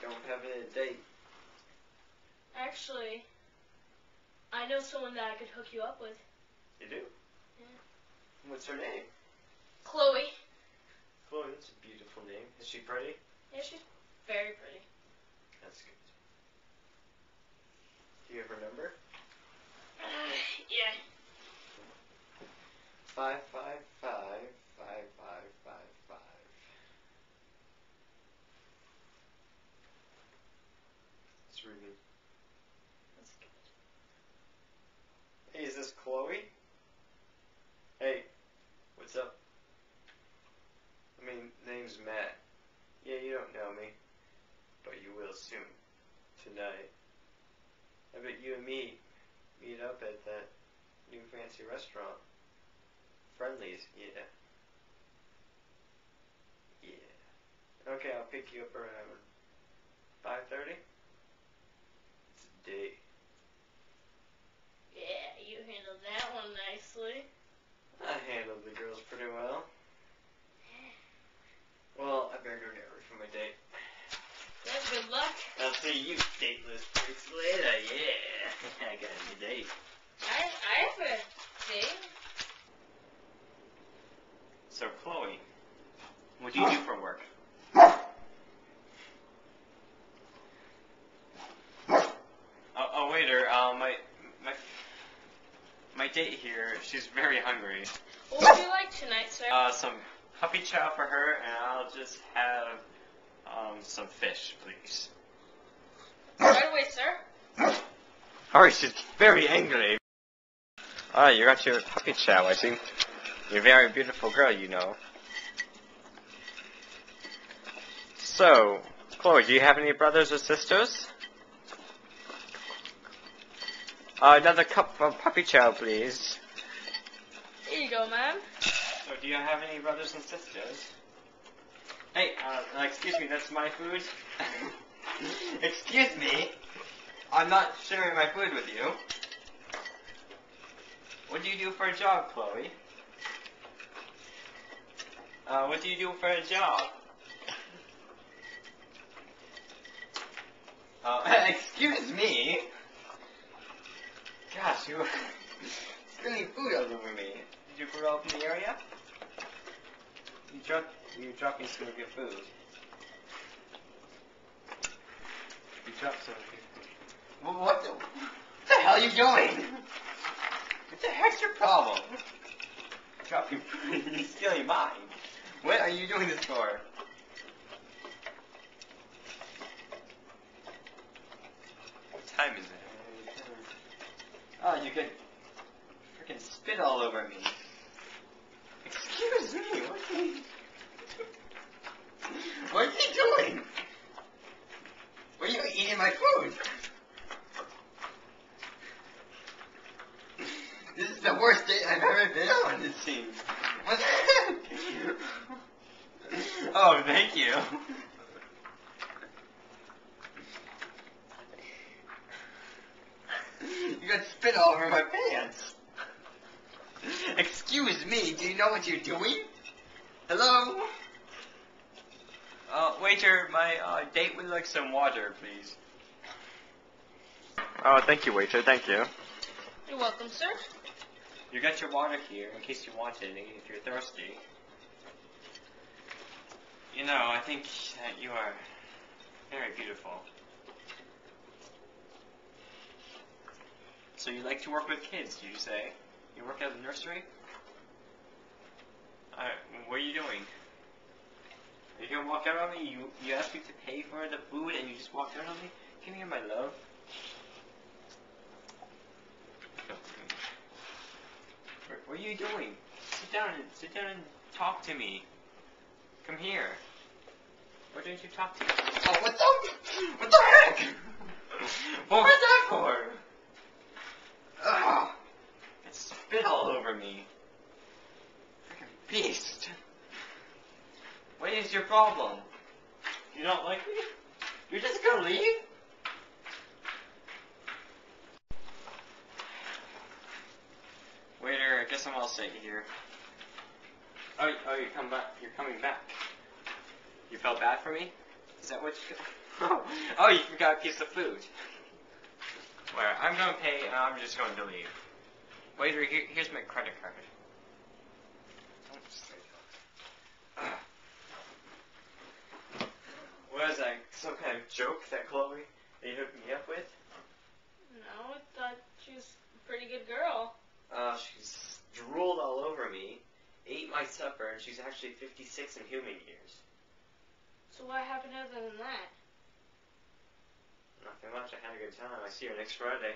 don't have a date. Actually, I know someone that I could hook you up with. You do? Yeah. What's her name? Chloe. Chloe, that's a beautiful name. Is she pretty? Yeah, she's very pretty. That's good. Do you have her number? Uh, yeah. Five five five five five five five. Ruby. That's good. Hey, is this Chloe? Hey, what's up? I mean, name's Matt. Yeah, you don't know me, but you will soon. Tonight. I bet you and me meet up at that new fancy restaurant. Friendly's, yeah. Yeah. Okay, I'll pick you up around 5.30. It's a date. Yeah, you handled that one nicely. I handled the girls pretty well. Well, I better go get ready for my date. Yeah, good luck. I'll see you dateless freaks later, yeah. I got a new date. I I have a date. So, Chloe, what do you do for work? Oh, oh waiter, uh, my, my, my date here, she's very hungry. What would you like tonight, sir? Uh, some puppy chow for her, and I'll just have, um, some fish, please. right away, sir. Alright, she's very angry. Ah, you got your puppy chow, I see. You're a very beautiful girl, you know. So, Chloe, do you have any brothers or sisters? Uh, another cup of puppy chow, please. Here you go, ma'am. So, do you have any brothers and sisters? Hey, uh, excuse me, that's my food? excuse me? I'm not sharing my food with you. What do you do for a job, Chloe? Uh, what do you do for a job? Uh, excuse me? Gosh, you spilling food all over me. Did you grow up in the area? You dropped, you dropped me some of your food. You dropped some your. Well, what the, what the hell are you doing? What the heck's your problem? Dropping food, you're stealing mine. What are you doing this for? What time is it? Oh, you could freaking spit all over me. Excuse me, what are you... What are you doing? What are you eating my food? This is the worst date I've ever been on, it seems. What the heck? Oh, thank you. You got spit all over my pants. Excuse me, do you know what you're doing? Hello? Uh, waiter, my uh, date would like some water, please. Oh, thank you, waiter, thank you. You're welcome, sir. You got your water here in case you want any if you're thirsty. You know, I think that you are very beautiful. So you like to work with kids, do you say? You work at a nursery? What are you doing? Are you gonna walk out on me? You you asked me to pay for the food and you just walked out on me? Come here, my love. What, what are you doing? Sit down and sit down and talk to me. Come here. Why don't you talk to me? Oh, what the? What the heck? what was that for? Ugh. It spit all over me. Freaking beast. What is your problem? You don't like me? You're just gonna leave? Waiter, I guess I'm all set here. Oh, oh, you come back. You're coming back. You felt bad for me? Is that what you? oh, you forgot a piece of food. Where I'm going to pay, and I'm just going to leave. Waiter, here, here's my credit card. Don't say that. Was that some kind of joke that Chloe that you hooked me up with? No, I thought she was a pretty good girl. Uh, she's drooled all over me, ate my supper, and she's actually 56 in human years. So what happened other than that? Nothing much. I had a good time. I see her next Friday.